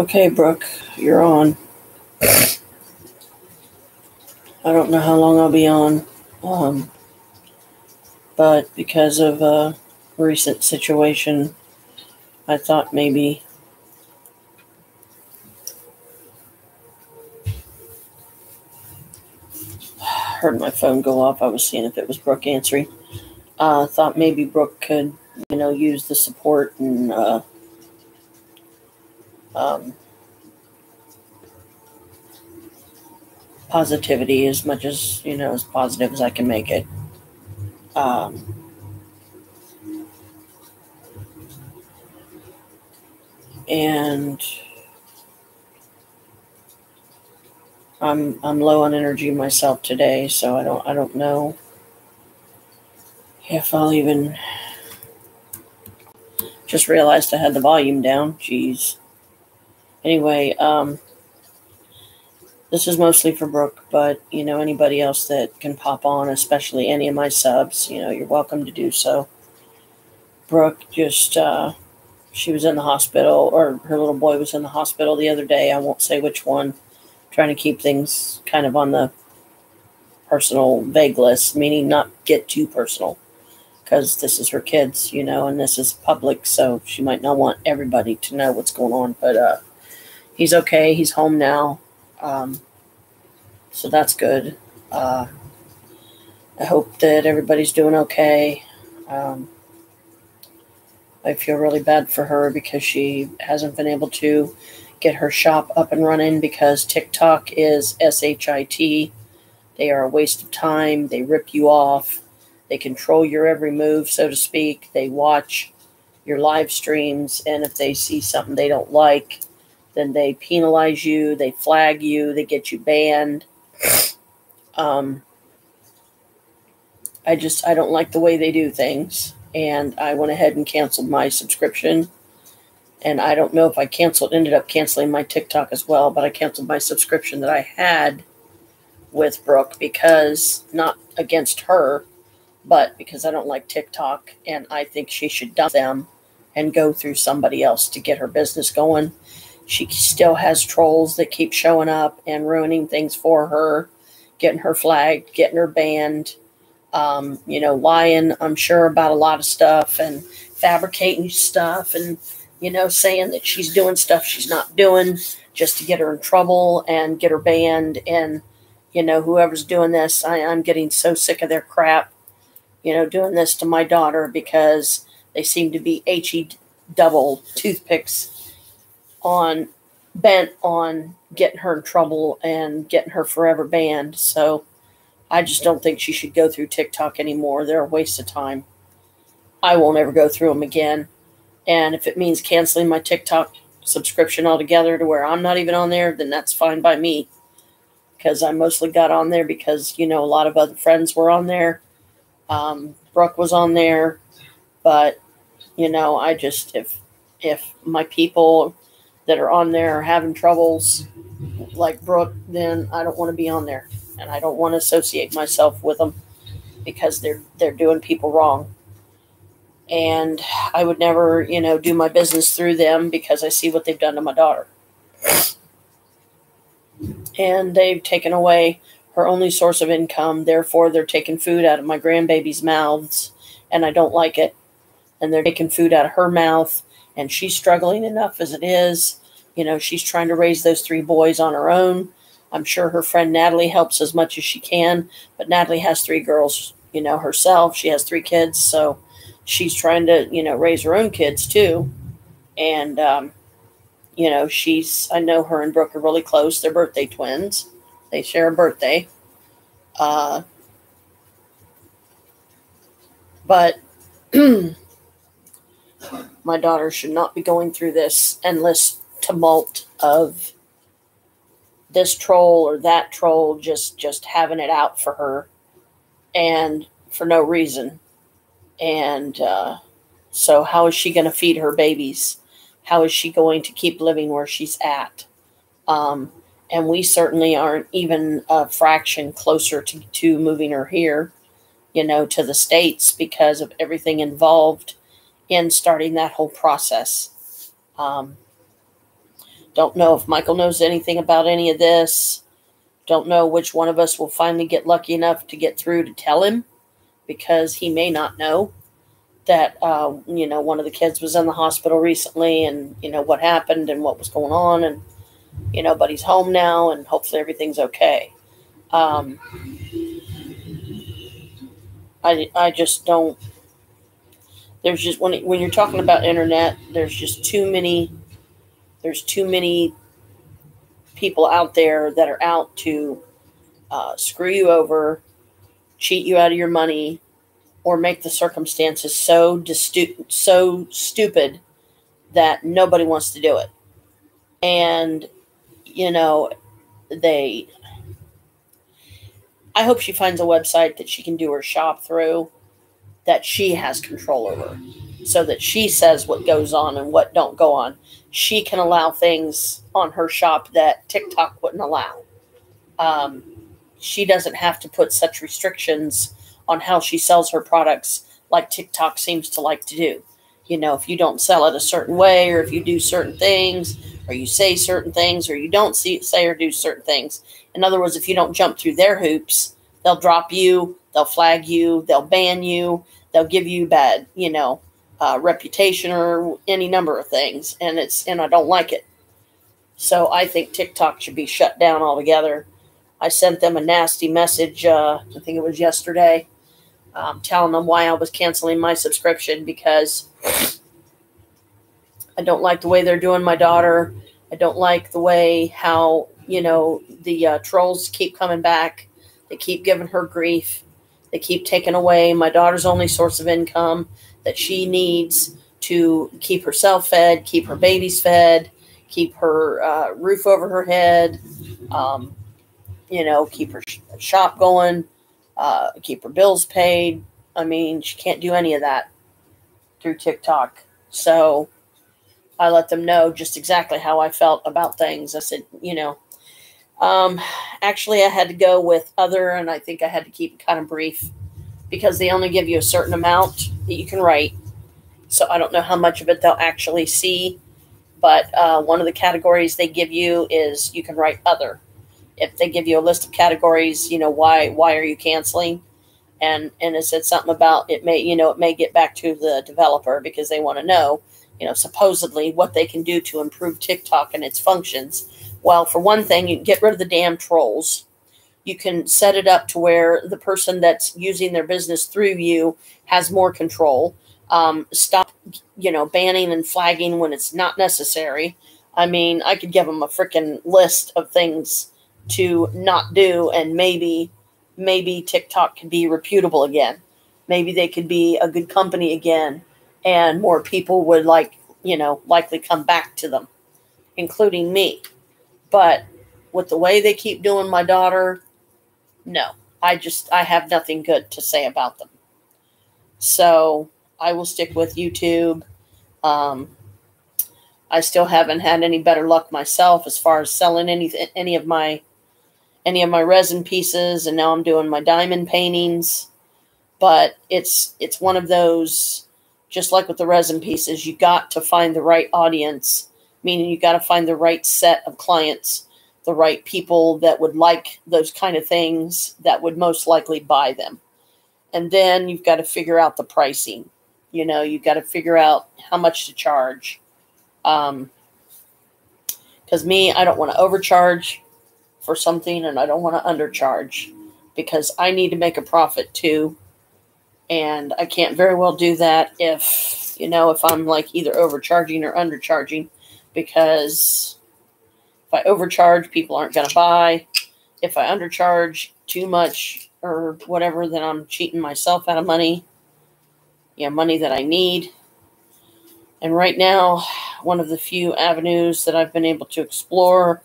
Okay, Brooke, you're on. I don't know how long I'll be on, um, but because of a recent situation, I thought maybe heard my phone go off. I was seeing if it was Brooke answering. Uh, thought maybe Brooke could, you know, use the support and uh, um, positivity as much as you know as positive as I can make it. Um, and I'm I'm low on energy myself today, so I don't I don't know if I'll even just realized I had the volume down. Jeez. Anyway, um, this is mostly for Brooke, but you know anybody else that can pop on, especially any of my subs, you know, you're welcome to do so. Brooke just uh, she was in the hospital, or her little boy was in the hospital the other day. I won't say which one. Trying to keep things kind of on the personal vague list, meaning not get too personal, because this is her kids, you know, and this is public, so she might not want everybody to know what's going on. But uh, he's okay. He's home now. Um, so that's good. Uh, I hope that everybody's doing okay. Um, I feel really bad for her because she hasn't been able to get her shop up and running because TikTok is SHIT. They are a waste of time. They rip you off. They control your every move, so to speak. They watch your live streams, and if they see something they don't like, then they penalize you, they flag you, they get you banned. Um, I just I don't like the way they do things, and I went ahead and canceled my subscription. And I don't know if I canceled, ended up canceling my TikTok as well, but I canceled my subscription that I had with Brooke because not against her, but because I don't like TikTok and I think she should dump them and go through somebody else to get her business going she still has trolls that keep showing up and ruining things for her, getting her flagged, getting her banned, um, you know, lying, I'm sure, about a lot of stuff and fabricating stuff and, you know, saying that she's doing stuff she's not doing just to get her in trouble and get her banned. And, you know, whoever's doing this, I, I'm getting so sick of their crap, you know, doing this to my daughter because they seem to be HE double toothpicks on bent on getting her in trouble and getting her forever banned. So I just don't think she should go through TikTok anymore. They're a waste of time. I won't ever go through them again. And if it means canceling my TikTok subscription altogether to where I'm not even on there, then that's fine by me. Because I mostly got on there because, you know, a lot of other friends were on there. Um, Brooke was on there. But, you know, I just, if, if my people that are on there are having troubles like Brooke, then I don't want to be on there, and I don't want to associate myself with them because they're they're doing people wrong. And I would never, you know, do my business through them because I see what they've done to my daughter. And they've taken away her only source of income. Therefore, they're taking food out of my grandbaby's mouths, and I don't like it. And they're taking food out of her mouth, and she's struggling enough as it is you know, she's trying to raise those three boys on her own. I'm sure her friend Natalie helps as much as she can, but Natalie has three girls, you know, herself. She has three kids, so she's trying to, you know, raise her own kids too. And, um, you know, she's, I know her and Brooke are really close. They're birthday twins, they share a birthday. Uh, but my daughter should not be going through this endless tumult of this troll or that troll just just having it out for her and for no reason. And uh, so how is she going to feed her babies? How is she going to keep living where she's at? Um, and we certainly aren't even a fraction closer to, to moving her here you know to the states because of everything involved in starting that whole process. Um, Don't know if Michael knows anything about any of this. Don't know which one of us will finally get lucky enough to get through to tell him because he may not know that uh, you know one of the kids was in the hospital recently and you know what happened and what was going on and you know but he's home now and hopefully everything's okay um, I, I just don't there's just when when you're talking about internet there's just too many there's too many people out there that are out to uh, screw you over cheat you out of your money or make the circumstances so distu- so stupid that nobody wants to do it. And you know, they I hope she finds a website that she can do her shop through that she has control over so that she says what goes on and what don't go on. She can allow things on her shop that TikTok wouldn't allow. Um, she doesn't have to put such restrictions on how she sells her products like TikTok seems to like to do. You know, if you don't sell it a certain way, or if you do certain things, or you say certain things, or you don't see, say or do certain things. In other words, if you don't jump through their hoops, they'll drop you, they'll flag you, they'll ban you, they'll give you bad, you know, uh, reputation or any number of things. And it's, and I don't like it. So I think TikTok should be shut down altogether. I sent them a nasty message, uh, I think it was yesterday, um, telling them why I was canceling my subscription because I don't like the way they're doing my daughter. I don't like the way how, you know, the uh, trolls keep coming back. They keep giving her grief. They keep taking away my daughter's only source of income that she needs to keep herself fed, keep her babies fed, keep her uh, roof over her head, um, you know, keep her sh- shop going uh, keep her bills paid. I mean, she can't do any of that through TikTok. So I let them know just exactly how I felt about things. I said, you know, um, actually, I had to go with other, and I think I had to keep it kind of brief because they only give you a certain amount that you can write. So I don't know how much of it they'll actually see. But uh, one of the categories they give you is you can write other if they give you a list of categories, you know, why why are you canceling? And and it said something about it may, you know, it may get back to the developer because they want to know, you know, supposedly what they can do to improve TikTok and its functions. Well, for one thing, you get rid of the damn trolls. You can set it up to where the person that's using their business through you has more control. Um, stop, you know, banning and flagging when it's not necessary. I mean, I could give them a freaking list of things to not do and maybe maybe TikTok could be reputable again. Maybe they could be a good company again and more people would like, you know, likely come back to them, including me. But with the way they keep doing my daughter, no. I just I have nothing good to say about them. So I will stick with YouTube. Um, I still haven't had any better luck myself as far as selling any any of my any of my resin pieces and now I'm doing my diamond paintings. But it's it's one of those just like with the resin pieces, you got to find the right audience, meaning you got to find the right set of clients, the right people that would like those kind of things that would most likely buy them. And then you've got to figure out the pricing. You know, you've got to figure out how much to charge. Um, because me, I don't want to overcharge for something and I don't want to undercharge because I need to make a profit too. And I can't very well do that if, you know, if I'm like either overcharging or undercharging because if I overcharge, people aren't going to buy. If I undercharge too much or whatever, then I'm cheating myself out of money. Yeah, money that I need. And right now, one of the few avenues that I've been able to explore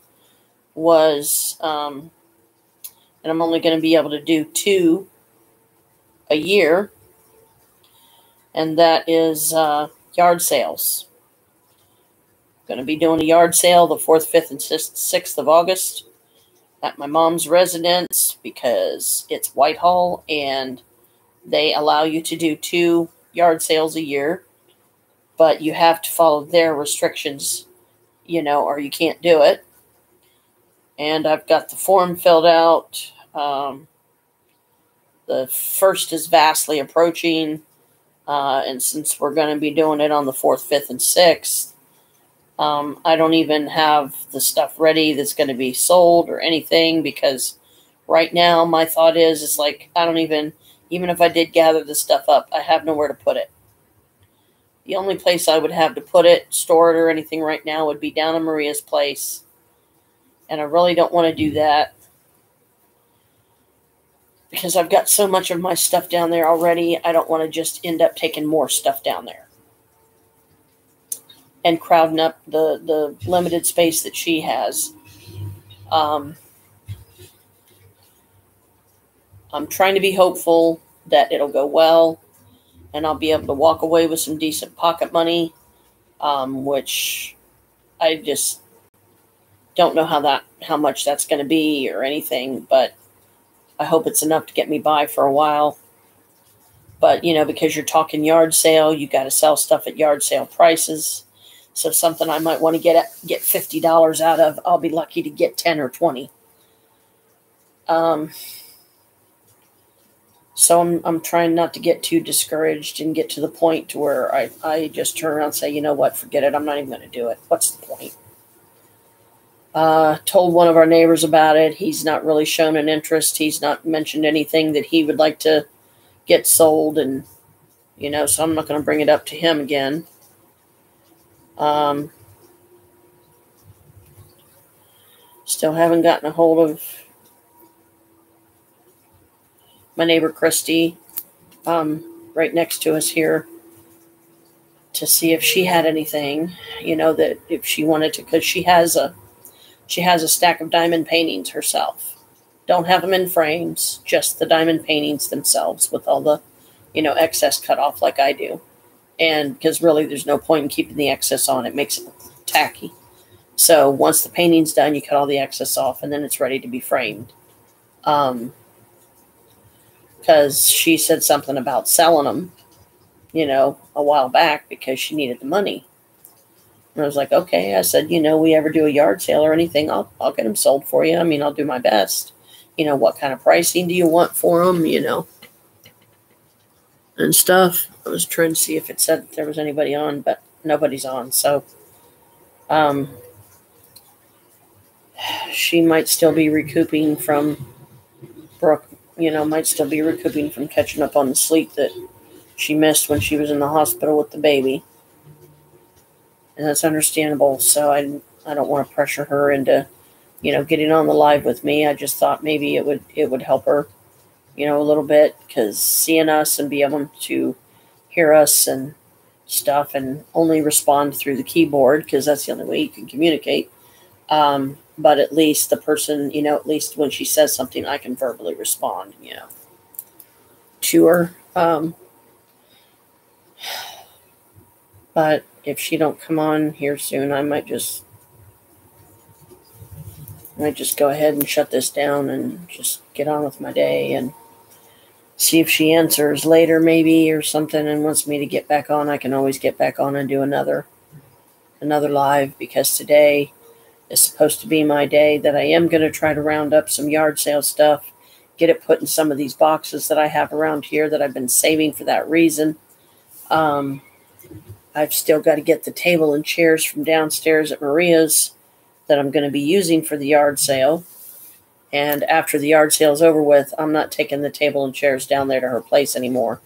was, um, and I'm only going to be able to do two a year, and that is uh, yard sales. Going to be doing a yard sale the 4th, 5th, and 6th of August at my mom's residence because it's Whitehall and they allow you to do two yard sales a year, but you have to follow their restrictions you know, or you can't do it. And I've got the form filled out. Um, the first is vastly approaching. Uh, and since we're going to be doing it on the 4th, 5th, and 6th, um, I don't even have the stuff ready that's going to be sold or anything because right now my thought is it's like I don't even even if I did gather the stuff up, I have nowhere to put it. The only place I would have to put it, store it, or anything right now would be down in Maria's place. And I really don't want to do that because I've got so much of my stuff down there already. I don't want to just end up taking more stuff down there and crowding up the, the limited space that she has. Um, I'm trying to be hopeful that it'll go well and I'll be able to walk away with some decent pocket money, um, which I just don't know how that how much that's going to be or anything, but I hope it's enough to get me by for a while. But you know, because you're talking yard sale, you got to sell stuff at yard sale prices. So something I might want to get get fifty dollars out of, I'll be lucky to get ten or twenty. Um, so I'm I'm trying not to get too discouraged and get to the point to where I, I just turn around and say, you know what, forget it. I'm not even going to do it. What's the point? Uh, told one of our neighbors about it. He's not really shown an interest. He's not mentioned anything that he would like to get sold, and you know, so I'm not going to bring it up to him again. Um, still haven't gotten a hold of my neighbor Christy, um, right next to us here, to see if she had anything, you know, that if she wanted to, because she has a she has a stack of diamond paintings herself. Don't have them in frames, just the diamond paintings themselves with all the, you know, excess cut off like I do and because really there's no point in keeping the excess on. It makes it tacky. So once the painting's done you cut all the excess off and then it's ready to be framed. Um because she said something about selling them you know a while back because she needed the money. And i was like okay. I said you know we ever do a yard sale or anything i'll, I'll get them sold for you. I mean i'll do my best. You know what kind of pricing do you want for them you know and stuff. I was trying to see if it said there was anybody on, but nobody's on. So, um, she might still be recouping from Brooke. You know, might still be recouping from catching up on the sleep that she missed when she was in the hospital with the baby, and that's understandable. So I I don't want to pressure her into, you know, getting on the live with me. I just thought maybe it would it would help her you know, a little bit because seeing us and be able to hear us and stuff and only respond through the keyboard because that's the only way you can communicate. Um, but at least the person, you know, at least when she says something, I can verbally respond, you know, to her. Um, but if she don't come on here soon, I might just I might just go ahead and shut this down and just get on with my day and see if she answers later maybe or something and wants me to get back on i can always get back on and do another another live because today is supposed to be my day that i am going to try to round up some yard sale stuff get it put in some of these boxes that i have around here that i've been saving for that reason. Um, i've still got to get the table and chairs from downstairs at maria's that i'm going to be using for the yard sale and after the yard sale is over with, I'm not taking the table and chairs down there to her place anymore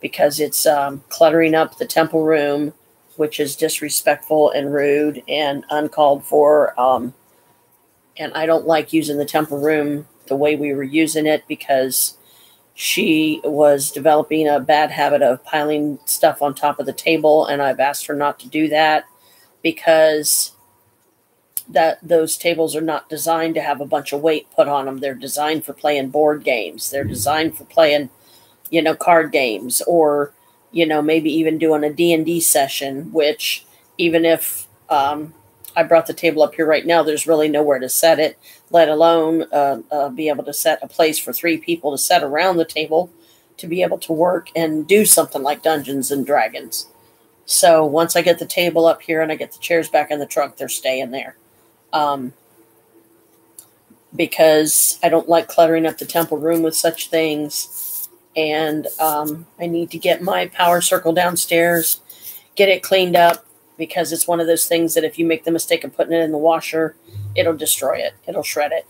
because it's um, cluttering up the temple room, which is disrespectful and rude and uncalled for. Um, and I don't like using the temple room the way we were using it because she was developing a bad habit of piling stuff on top of the table. And I've asked her not to do that because that those tables are not designed to have a bunch of weight put on them. They're designed for playing board games. They're designed for playing, you know, card games or, you know, maybe even doing a D&D session, which even if um, I brought the table up here right now, there's really nowhere to set it, let alone uh, uh, be able to set a place for three people to set around the table to be able to work and do something like Dungeons and Dragons. So once I get the table up here and I get the chairs back in the truck, they're staying there. Um, because I don't like cluttering up the temple room with such things. And um, I need to get my power circle downstairs, get it cleaned up because it's one of those things that if you make the mistake of putting it in the washer, it'll destroy it, it'll shred it.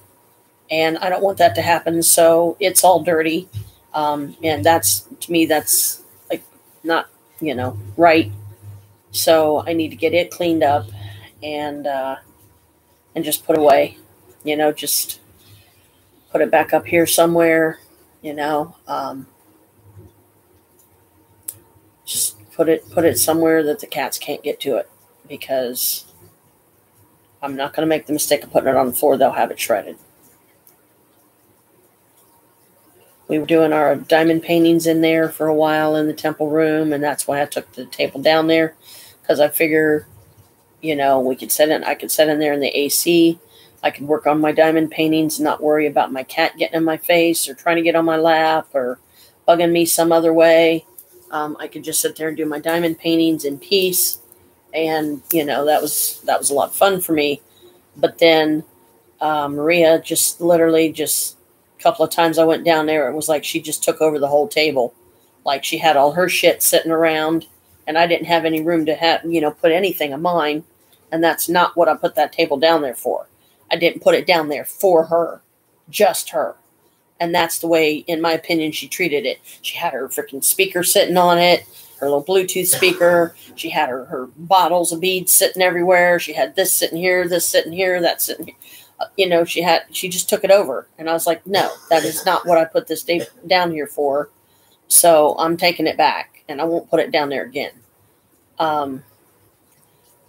And I don't want that to happen. So it's all dirty. Um, and that's, to me, that's like not, you know, right. So I need to get it cleaned up and, uh, and just put away, you know, just put it back up here somewhere, you know, um, just put it, put it somewhere that the cats can't get to it because I'm not going to make the mistake of putting it on the floor. They'll have it shredded. We were doing our diamond paintings in there for a while in the temple room, and that's why I took the table down there because I figure, you know, we could set in. I could set in there in the AC. I could work on my diamond paintings, and not worry about my cat getting in my face or trying to get on my lap or bugging me some other way. Um, I could just sit there and do my diamond paintings in peace, and you know that was that was a lot of fun for me. But then uh, Maria just literally just a couple of times I went down there, it was like she just took over the whole table, like she had all her shit sitting around and I didn't have any room to have, you know, put anything of mine. And that's not what I put that table down there for. I didn't put it down there for her, just her. And that's the way, in my opinion, she treated it. She had her freaking speaker sitting on it, her little Bluetooth speaker. She had her, her bottles of beads sitting everywhere. She had this sitting here, this sitting here, that sitting here. Uh, you know, she had, she just took it over. And I was like, no, that is not what I put this day down here for. So I'm taking it back and I won't put it down there again. Um,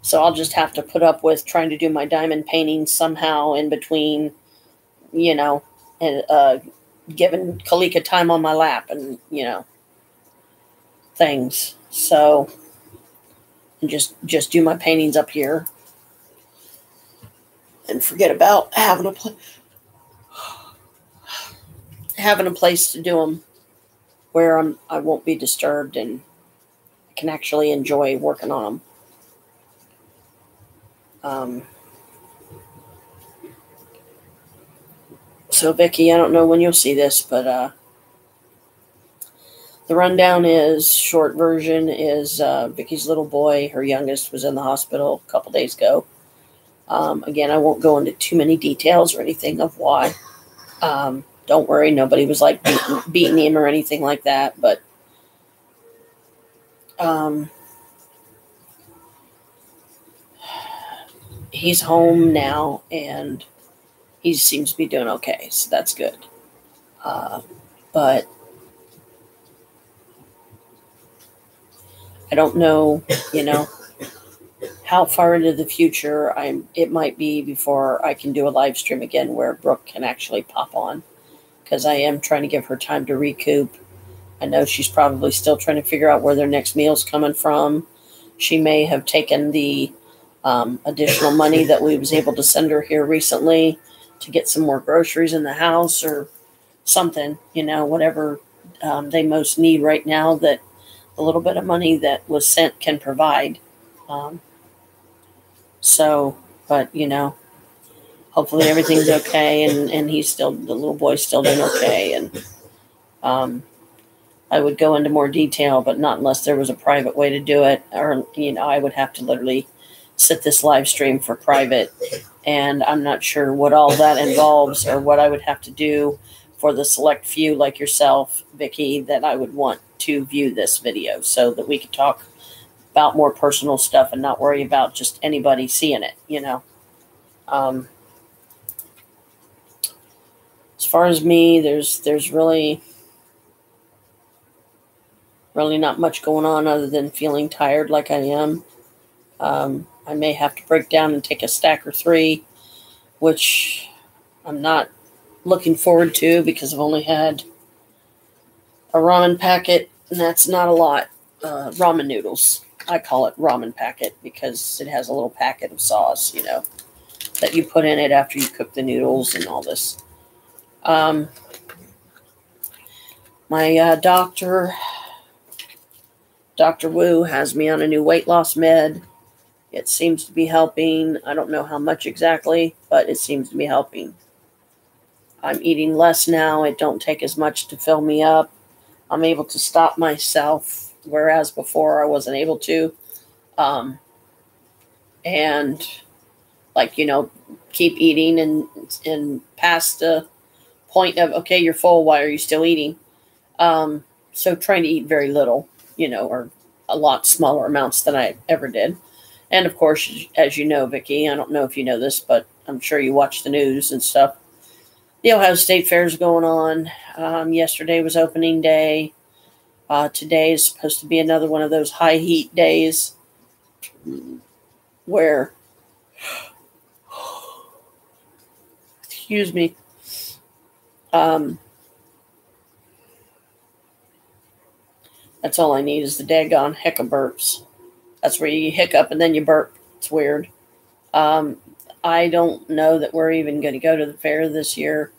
so I'll just have to put up with trying to do my diamond painting somehow in between, you know, and uh, giving Kalika time on my lap and, you know, things. So and just just do my paintings up here and forget about having a pl- having a place to do them where I'm, I won't be disturbed and can actually enjoy working on them. Um, so, Vicki, I don't know when you'll see this, but uh, the rundown is short version is uh, Vicki's little boy, her youngest, was in the hospital a couple days ago. Um, again, I won't go into too many details or anything of why. Um, don't worry, nobody was like beating, beating him or anything like that. But um, he's home now and he seems to be doing okay, so that's good. Uh, but I don't know, you know, how far into the future I'm. It might be before I can do a live stream again where Brooke can actually pop on because I am trying to give her time to recoup. I know she's probably still trying to figure out where their next meal's coming from. She may have taken the um, additional money that we was able to send her here recently to get some more groceries in the house or something, you know, whatever um, they most need right now that a little bit of money that was sent can provide. Um, so, but you know, hopefully everything's okay and and he's still the little boy's still doing okay and um I would go into more detail, but not unless there was a private way to do it, or you know, I would have to literally set this live stream for private, and I'm not sure what all that involves or what I would have to do for the select few like yourself, Vicki, that I would want to view this video so that we could talk about more personal stuff and not worry about just anybody seeing it, you know. Um, as far as me, there's there's really really not much going on other than feeling tired like I am. Um, I may have to break down and take a stack or three, which I'm not looking forward to because I've only had a ramen packet, and that's not a lot. Uh, ramen noodles. I call it ramen packet because it has a little packet of sauce, you know, that you put in it after you cook the noodles and all this. Um, my uh, doctor Dr. Wu has me on a new weight loss med. It seems to be helping. I don't know how much exactly, but it seems to be helping. I'm eating less now. It don't take as much to fill me up. I'm able to stop myself, whereas before I wasn't able to. Um, and like you know, keep eating and and past the point of okay, you're full. Why are you still eating? Um, so trying to eat very little, you know, or a lot smaller amounts than I ever did. And of course, as you know, Vicki, I don't know if you know this, but I'm sure you watch the news and stuff. The Ohio State Fair is going on. Um, yesterday was opening day. Uh, today is supposed to be another one of those high heat days where, excuse me, um, that's all I need is the daggone hiccup burps. That's where you hiccup and then you burp. It's weird. Um, I don't know that we're even going to go to the fair this year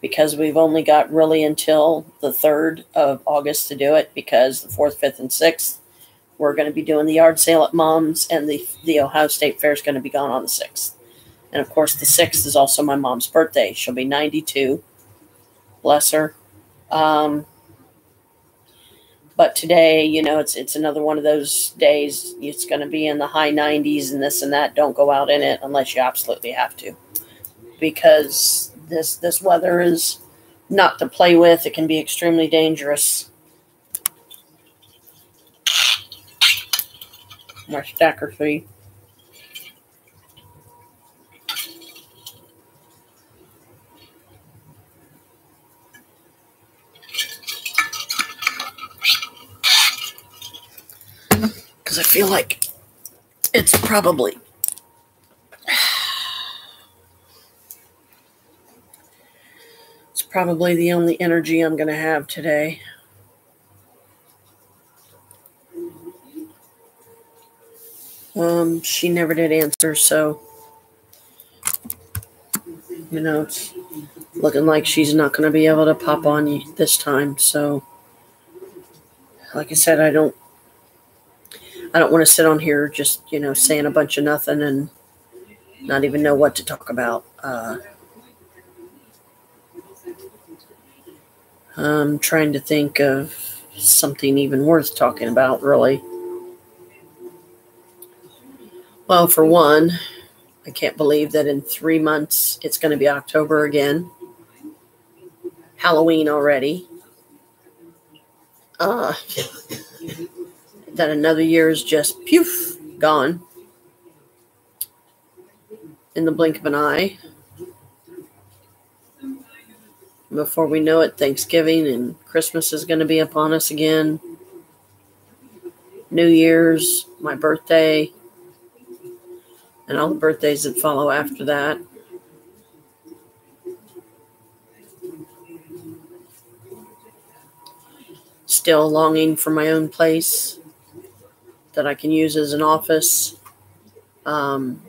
because we've only got really until the 3rd of August to do it because the 4th, 5th, and 6th we're going to be doing the yard sale at mom's and the, the Ohio State Fair is going to be gone on the 6th. And of course, the 6th is also my mom's birthday. She'll be 92. Bless her. Um, but today, you know, it's it's another one of those days. It's going to be in the high 90s and this and that. Don't go out in it unless you absolutely have to, because this this weather is not to play with. It can be extremely dangerous. My stacker. Because I feel like it's probably it's probably the only energy I'm going to have today. Um, she never did answer, so you know it's looking like she's not going to be able to pop on you this time. So, like I said, I don't I don't want to sit on here just, you know, saying a bunch of nothing and not even know what to talk about. Uh, I'm trying to think of something even worth talking about, really. Well, for one, I can't believe that in three months it's going to be October again. Halloween already. Uh, that another year is just poof, gone in the blink of an eye. Before we know it, Thanksgiving and Christmas is going to be upon us again. New Year's, my birthday, and all the birthdays that follow after that. Still longing for my own place that I can use as an office um,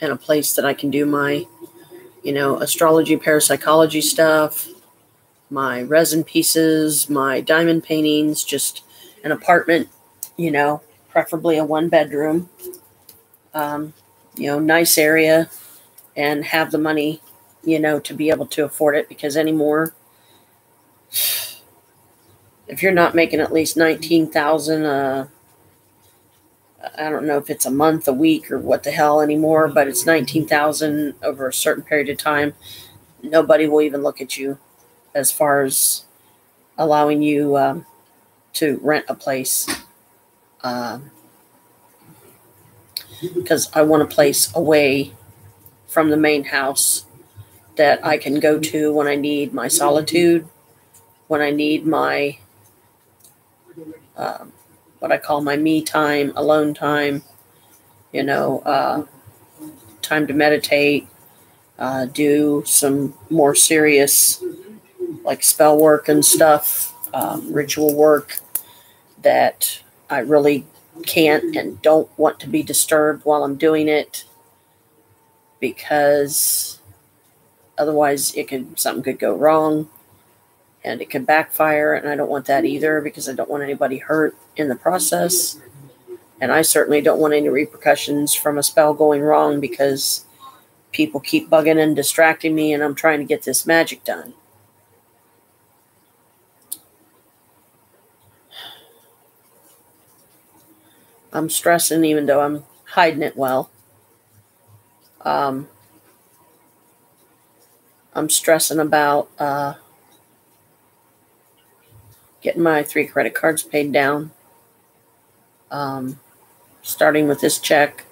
and a place that I can do my, you know, astrology, parapsychology stuff, my resin pieces, my diamond paintings, just an apartment, you know, preferably a one bedroom, um, you know, nice area and have the money, you know, to be able to afford it because anymore, if you're not making at least 19,000 uh I don't know if it's a month, a week, or what the hell anymore, but it's 19,000 over a certain period of time. Nobody will even look at you as far as allowing you um, to rent a place. Because um, I want a place away from the main house that I can go to when I need my solitude, when I need my um, what I call my me time, alone time, you know, uh, time to meditate, uh, do some more serious, like spell work and stuff, um, ritual work that I really can't and don't want to be disturbed while I'm doing it because otherwise it could something could go wrong and it can backfire, and I don't want that either because I don't want anybody hurt in the process. And I certainly don't want any repercussions from a spell going wrong because people keep bugging and distracting me, and I'm trying to get this magic done. I'm stressing, even though I'm hiding it well. Um, I'm stressing about uh, getting my three credit cards paid down. Um, starting with this check.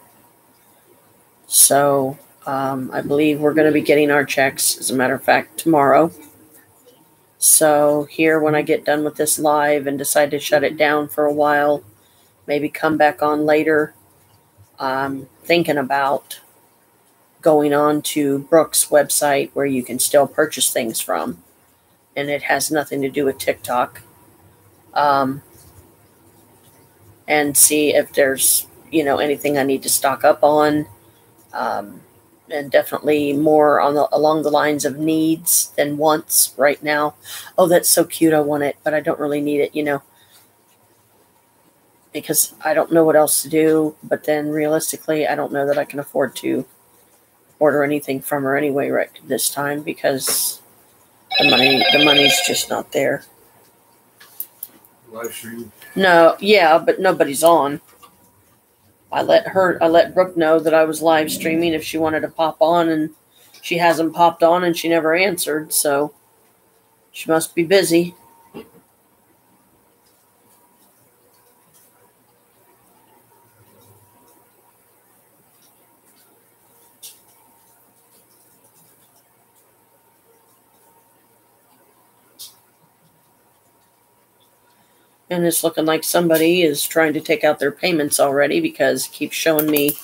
So um, I believe we're going to be getting our checks, as a matter of fact, tomorrow. So here, when I get done with this live and decide to shut it down for a while, maybe come back on later, I'm thinking about going on to Brooke's website where you can still purchase things from, and it has nothing to do with TikTok. Um, and see if there's you know anything I need to stock up on, um, and definitely more on the along the lines of needs than wants right now. Oh, that's so cute! I want it, but I don't really need it. You know, because I don't know what else to do. But then realistically, I don't know that I can afford to order anything from her anyway right this time because the money the money's just not there. Live stream. No, yeah, but nobody's on. I let her I let Brooke know that I was live streaming if she wanted to pop on and she hasn't popped on and she never answered, so she must be busy. And it's looking like somebody is trying to take out their payments already because it keeps showing me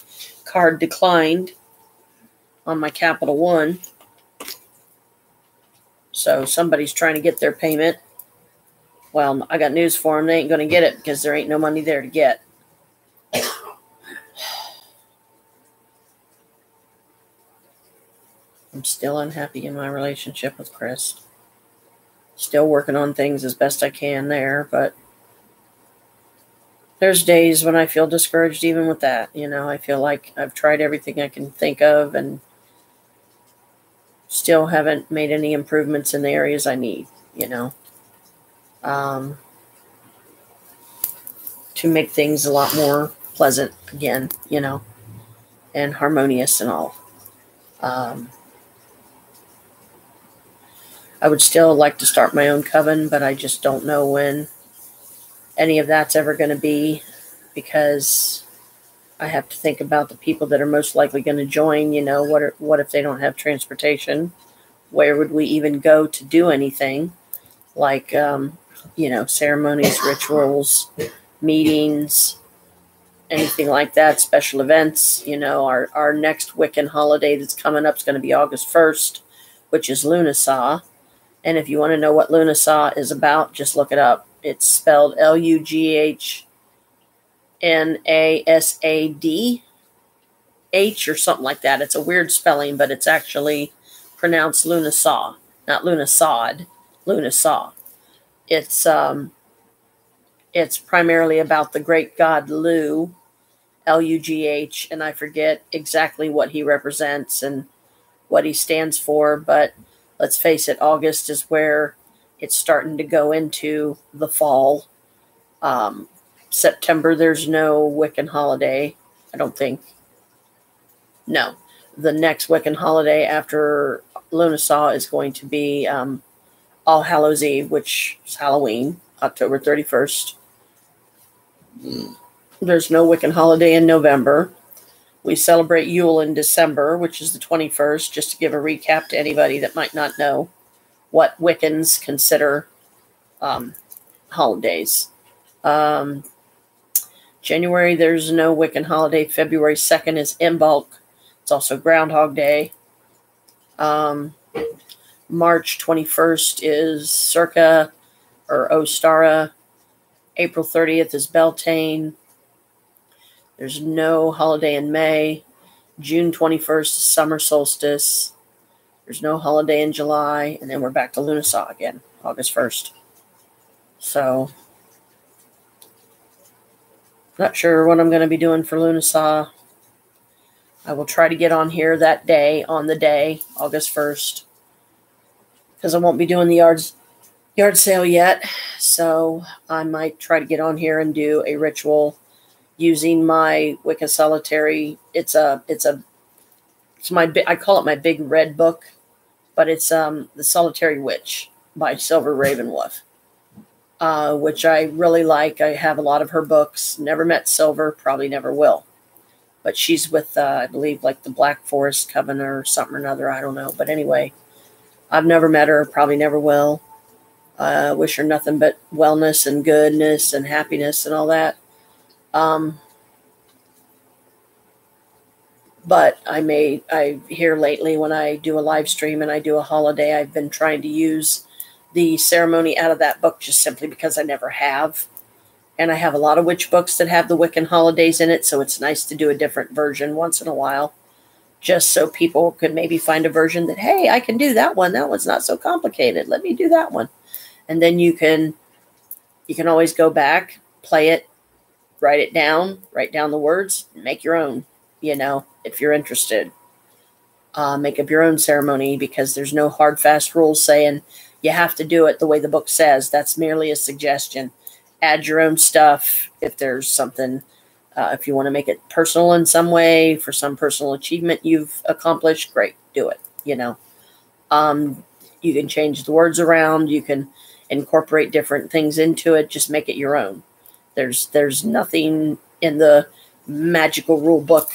card declined on my Capital One. So somebody's trying to get their payment. Well, I got news for them. They ain't going to get it because there ain't no money there to get. I'm still unhappy in my relationship with Chris. Still working on things as best I can there, but there's days when I feel discouraged even with that. You know, I feel like I've tried everything I can think of and still haven't made any improvements in the areas I need, you know. Um, to make things a lot more pleasant again, you know, and harmonious and all. Um, I would still like to start my own coven, but I just don't know when any of that's ever going to be because I have to think about the people that are most likely going to join. You know, what are, what if they don't have transportation? Where would we even go to do anything? Like, um, you know, ceremonies, rituals, meetings, anything like that, special events. You know, our, our next Wiccan holiday that's coming up is going to be August 1st, which is Lughnasadh. And if you want to know what Lughnasadh is about, just look it up. It's spelled L U G H N A S A D H or something like that. It's a weird spelling, but it's actually pronounced Lughnasadh, not Lunasod, Lughnasadh. It's um, it's primarily about the great god Lugh, L U G H, and I forget exactly what he represents and what he stands for, but let's face it, August is where it's starting to go into the fall. Um, September, there's no Wiccan holiday, I don't think. No, the next Wiccan holiday after Lughnasadh is going to be um, All Hallows Eve, which is Halloween, October 31st. There's no Wiccan holiday in November. We celebrate Yule in December, which is the 21st, just to give a recap to anybody that might not know what Wiccans consider um, holidays. Um, January, there's no Wiccan holiday. February 2nd is Imbolc. It's also Groundhog Day. Um, March 21st is Circa or Ostara. April 30th is Beltane. There's no holiday in May. June 21st is summer solstice. There's no holiday in July, and then we're back to Lughnasadh again. August 1st. So, not sure what I'm going to be doing for Lughnasadh. I will try to get on here that day, on the day, August 1st, because I won't be doing the yards yard sale yet. So I might try to get on here and do a ritual using my Wicca Solitary. It's a it's a it's my I call it my big red book, but it's um the Solitary Witch by Silver Ravenwolf, uh, which I really like. I have a lot of her books. Never met Silver, probably never will, but she's with uh, I believe like the Black Forest Coven or something or another. I don't know, but anyway, I've never met her. Probably never will. Uh, wish her nothing but wellness and goodness and happiness and all that. Um, but I may, I here lately when I do a live stream and I do a holiday, I've been trying to use the ceremony out of that book just simply because I never have. And I have a lot of witch books that have the Wiccan holidays in it, so it's nice to do a different version once in a while, just so people could maybe find a version that, hey, I can do that one. That one's not so complicated. Let me do that one. And then you can you can always go back, play it, write it down, write down the words, make your own, you know, if you're interested. Uh, make up your own ceremony because there's no hard, fast rules saying you have to do it the way the book says. That's merely a suggestion. Add your own stuff if there's something, uh, if you want to make it personal in some way for some personal achievement you've accomplished, great, do it. You know, um, you can change the words around, you can incorporate different things into it, just make it your own. There's there's nothing in the magical rule book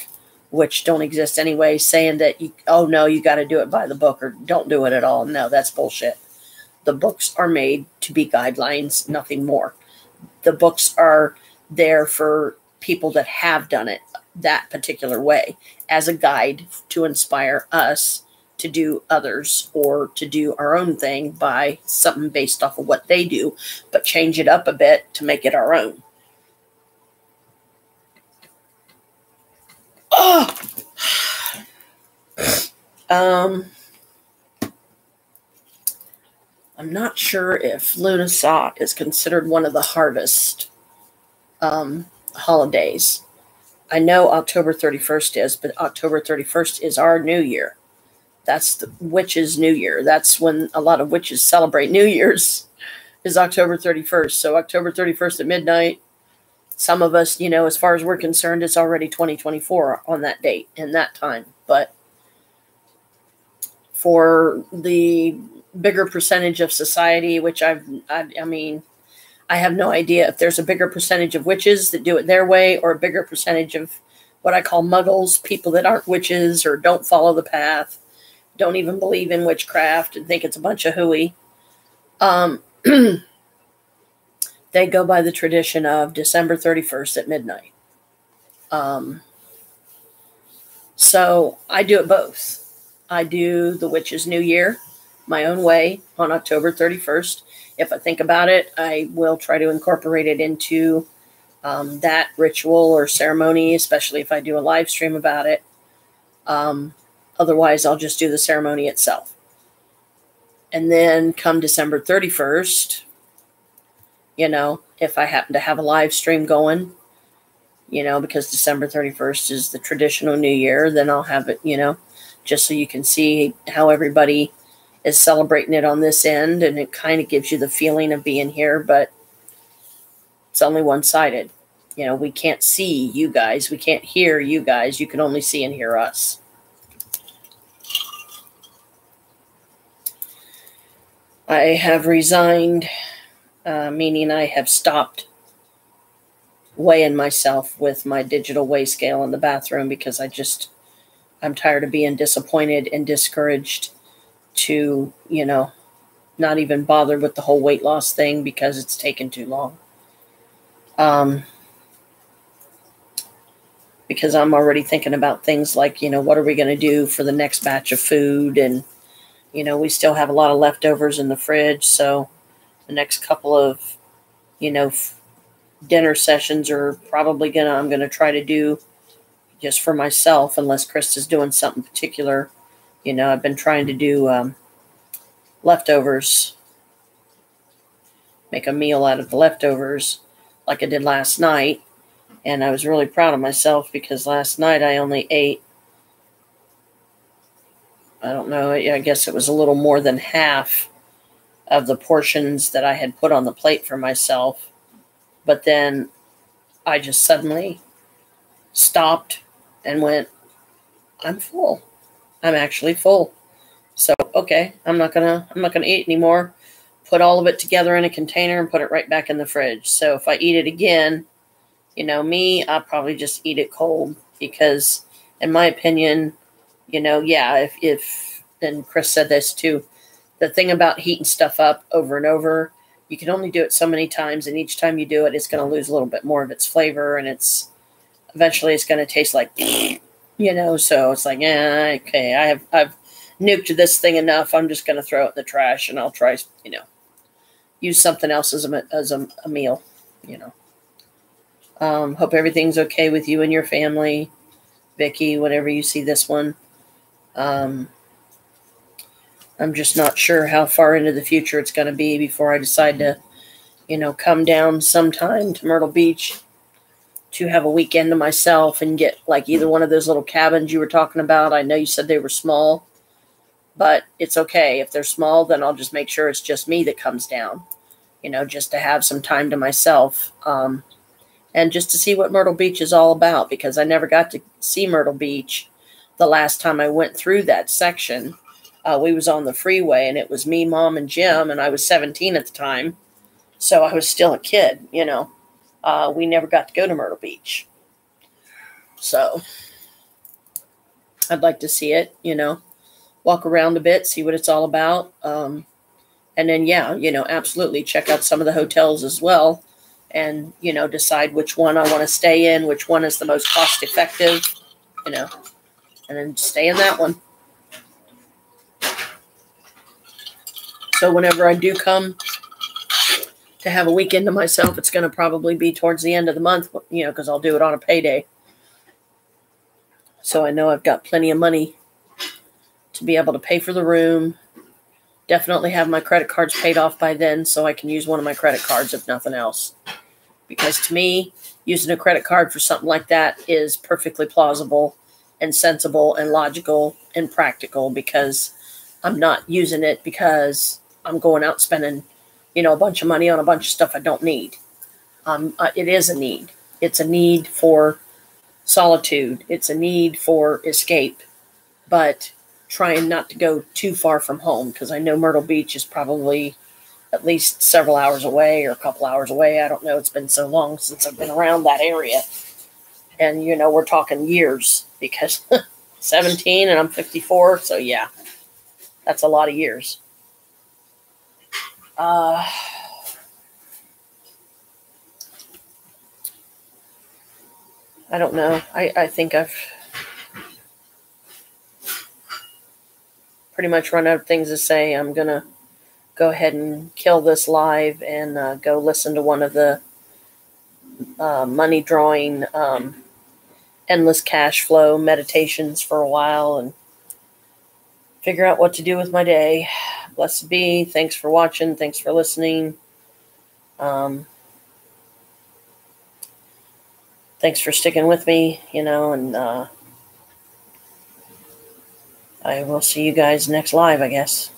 which don't exist anyway saying that you oh no you got to do it by the book or don't do it at all. No, that's bullshit. The books are made to be guidelines, nothing more. The books are there for people that have done it that particular way as a guide to inspire us to do others or to do our own thing by something based off of what they do, but change it up a bit to make it our own. Oh. um, I'm not sure if Lughnasadh is considered one of the harvest um, holidays. I know October 31st is, but October 31st is our new year. That's the witches' new year. That's when a lot of witches celebrate New Year's is October 31st. So October 31st at midnight, some of us, you know, as far as we're concerned, it's already 2024 on that date and that time. But for the bigger percentage of society, which I've, I, I mean, I have no idea if there's a bigger percentage of witches that do it their way or a bigger percentage of what I call muggles, people that aren't witches or don't follow the path, don't even believe in witchcraft and think it's a bunch of hooey. Um, they go by the tradition of December 31st at midnight. Um, so I do it both. I do the Witch's New Year my own way on October 31st. If I think about it, I will try to incorporate it into um, that ritual or ceremony, especially if I do a live stream about it. Um, otherwise, I'll just do the ceremony itself. And then come December 31st, you know, if I happen to have a live stream going, you know, because December 31st is the traditional new year, then I'll have it, you know, just so you can see how everybody is celebrating it on this end. And it kind of gives you the feeling of being here, but it's only one sided. You know, we can't see you guys, we can't hear you guys. You can only see and hear us. I have resigned uh, meaning I have stopped weighing myself with my digital weigh scale in the bathroom because I just I'm tired of being disappointed and discouraged to, you know, not even bother with the whole weight loss thing because it's taken too long. Um, because I'm already thinking about things like, you know, what are we going to do for the next batch of food? And, you know, we still have a lot of leftovers in the fridge. So the next couple of, you know, dinner sessions are probably gonna I'm gonna try to do just for myself, unless Krista's doing something particular. You know, I've been trying to do um, leftovers make a meal out of the leftovers like I did last night. And I was really proud of myself because last night I only ate, I don't know, I guess it was a little more than half of the portions that I had put on the plate for myself. But then I just suddenly stopped and went, I'm full. I'm actually full. So, okay, I'm not going to I'm not going to eat anymore. Put all of it together in a container and put it right back in the fridge. So, if I eat it again, you know, me, I'll probably just eat it cold because in my opinion, you know, yeah, if if and Chris said this too, the thing about heating stuff up over and over, you can only do it so many times and each time you do it it's going to lose a little bit more of its flavor and it's eventually it's going to taste like you know, so it's like, yeah, okay, I have I've nuked this thing enough. I'm just going to throw it in the trash and I'll try, you know, use something else as a, as a, a meal, you know. Um, hope everything's okay with you and your family, Vicky, whenever you see this one. Um, I'm just not sure how far into the future it's going to be before I decide to, you know, come down sometime to Myrtle Beach to have a weekend to myself and get like either one of those little cabins you were talking about. I know you said they were small but it's okay. If they're small, then I'll just make sure it's just me that comes down, you know, just to have some time to myself. Um, and just to see what Myrtle Beach is all about because I never got to see Myrtle Beach the last time I went through that section. Uh, we was on the freeway and it was me, mom, and Jim, and I was 17 at the time, so I was still a kid. You know, uh, we never got to go to Myrtle Beach, so I'd like to see it. You know, walk around a bit, see what it's all about. Um, and then, yeah, you know, absolutely check out some of the hotels as well and, you know, decide which one I want to stay in, which one is the most cost effective, you know, and then stay in that one. So, whenever I do come to have a weekend to myself, it's going to probably be towards the end of the month, you know, because I'll do it on a payday. So, I know I've got plenty of money to be able to pay for the room. Definitely have my credit cards paid off by then so I can use one of my credit cards if nothing else. Because to me, using a credit card for something like that is perfectly plausible and sensible and logical and practical because I'm not using it because I'm going out spending, you know, a bunch of money on a bunch of stuff I don't need. Um, it is a need. It's a need for solitude. It's a need for escape. But trying not to go too far from home because I know Myrtle Beach is probably at least several hours away or a couple hours away. I don't know. It's been so long since I've been around that area. And, you know, we're talking years because 17 and I'm 54. So, yeah, that's a lot of years. Uh, I don't know. I, I think I've pretty much run out of things to say. I'm going to go ahead and kill this live and uh, go listen to one of the uh, money drawing um, endless cash flow meditations for a while and figure out what to do with my day. Blessed be. Thanks for watching. Thanks for listening. Um, thanks for sticking with me, you know, and uh, I will see you guys next live, I guess.